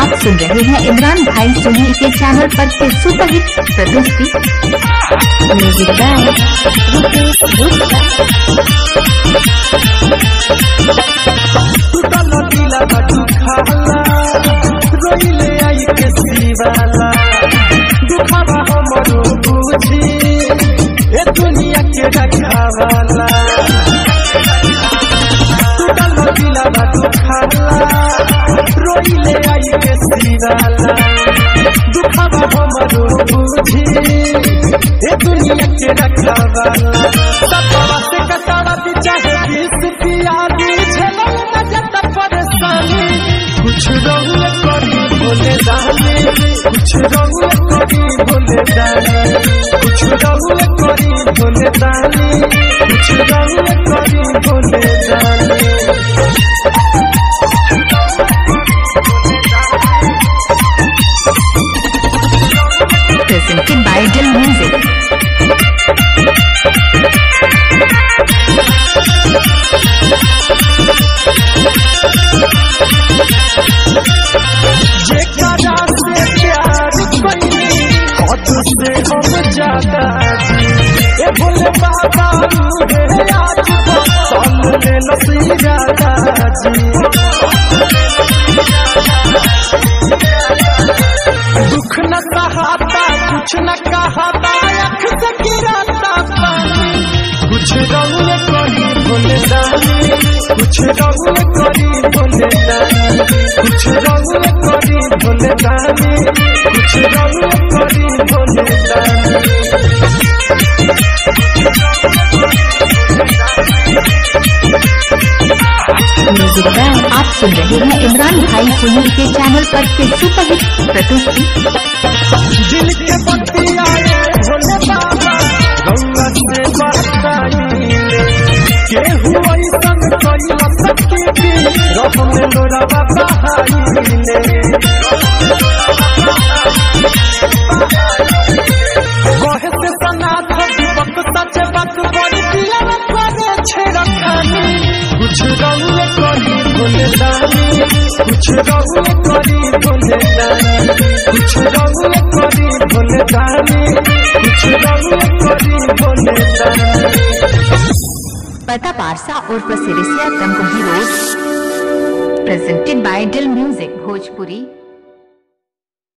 आप सुन रहे हैं इमरान भाई सोनी के चैनल पर के सुपरहिट प्रस्तुति म्यूज़िक बाय रुपेश गुप्ता टूटल के दुखावा हमरो बुझी ए दुनिया के रखावाला सतावा से कटावा दी चाहे बीस पियादी झेलो न जत परेशानी कुछ रंग करी बोले दानी कुछ रंग करी बोले दानी कुछ रंग करी बोले दानी कुछ से हम ज़्यादा ए भोले बाबा रे आज बसल ले लसी जी दुख न सहाता कुछ न कहता अख से गिराता पानी कुछ रंग करी बोले दानी कुछ रंग करी बोले दानी कुछ रंग करी बोले दानी म्यूज़िक बाय आप सुन रहे हैं इमरान भाई सोनी के चैनल पर के सुपरहिट प्रस्तुति बड़ी खानी कुछ रंग पता पारसा और प्रसिरिसिया Tamkuhi heroes presented by Dil music Bhojpuri.